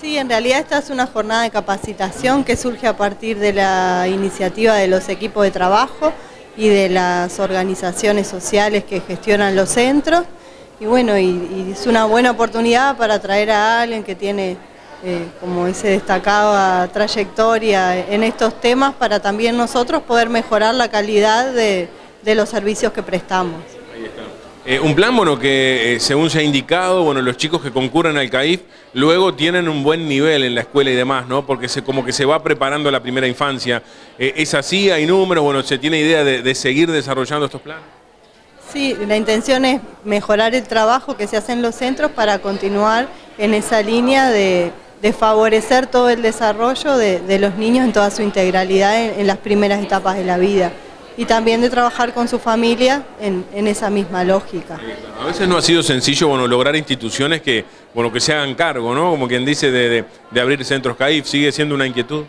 Sí, en realidad esta es una jornada de capacitación que surge a partir de la iniciativa de los equipos de trabajo y de las organizaciones sociales que gestionan los centros. Y bueno, y, es una buena oportunidad para traer a alguien que tiene eh, como ese destacada trayectoria en estos temas para también nosotros poder mejorar la calidad de los servicios que prestamos. Eh, un plan, bueno, que eh, según se ha indicado, bueno, los chicos que concurren al CAIF luego tienen un buen nivel en la escuela y demás, ¿no? Porque se, como que se va preparando la primera infancia. Eh, ¿Es así? ¿Hay números? Bueno, ¿se tiene idea de, seguir desarrollando estos planes? Sí, la intención es mejorar el trabajo que se hace en los centros para continuar en esa línea de, favorecer todo el desarrollo de, los niños en toda su integralidad en las primeras etapas de la vida y también de trabajar con su familia en, esa misma lógica. A veces no ha sido sencillo bueno, lograr instituciones que, bueno, que se hagan cargo, ¿no? Como quien dice, de, abrir centros CAIF, ¿sigue siendo una inquietud?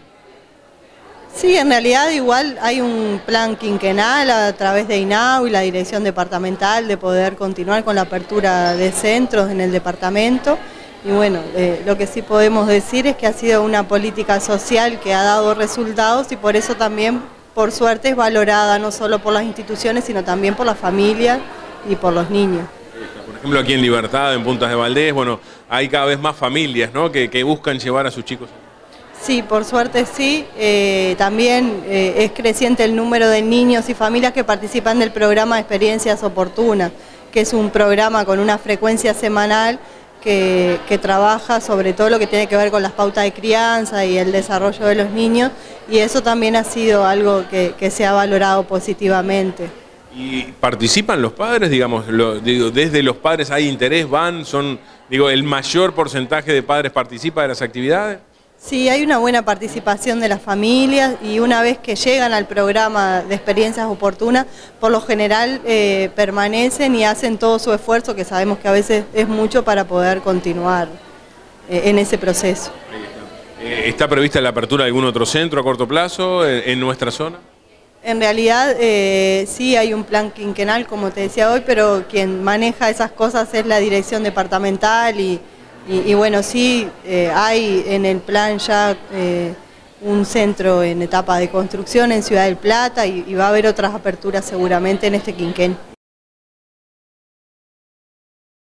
Sí, en realidad igual hay un plan quinquenal a través de INAU y la dirección departamental de poder continuar con la apertura de centros en el departamento. Y bueno, eh, lo que sí podemos decir es que ha sido una política social que ha dado resultados y por eso también por suerte es valorada no solo por las instituciones, sino también por las familias y por los niños. Por ejemplo, aquí en Libertad, en Puntas de Valdés, bueno, hay cada vez más familias ¿no? que, buscan llevar a sus chicos. Sí, por suerte sí. Eh, también eh, es creciente el número de niños y familias que participan del programa Experiencias Oportunas, que es un programa con una frecuencia semanal que, trabaja sobre todo lo que tiene que ver con las pautas de crianza y el desarrollo de los niños y eso también ha sido algo que, se ha valorado positivamente. ¿Y participan los padres, digamos, digo, desde los padres hay interés, van, son, digo, el mayor porcentaje de padres participa de las actividades? Sí, hay una buena participación de las familias y una vez que llegan al programa de experiencias oportunas, por lo general eh, permanecen y hacen todo su esfuerzo, que sabemos que a veces es mucho para poder continuar eh, en ese proceso. Eh, está. prevista la apertura de algún otro centro a corto plazo en, nuestra zona? En realidad sí hay un plan quinquenal, como te decía hoy, pero quien maneja esas cosas es la dirección departamental y y, bueno, sí, eh, hay en el plan ya eh, un centro en etapa de construcción en Ciudad del Plata y, y va a haber otras aperturas seguramente en este quinquén.